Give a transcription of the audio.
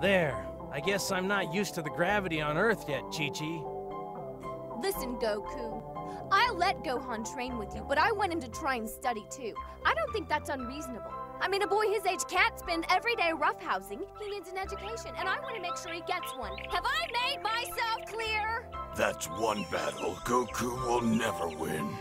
There. I guess I'm not used to the gravity on Earth yet, Chi-Chi. Listen, Goku. I'll let Gohan train with you, but I want him to try and study too. I don't think that's unreasonable. I mean, a boy his age can't spend every day roughhousing. He needs an education, and I want to make sure he gets one. Have I made myself clear? That's one battle Goku will never win.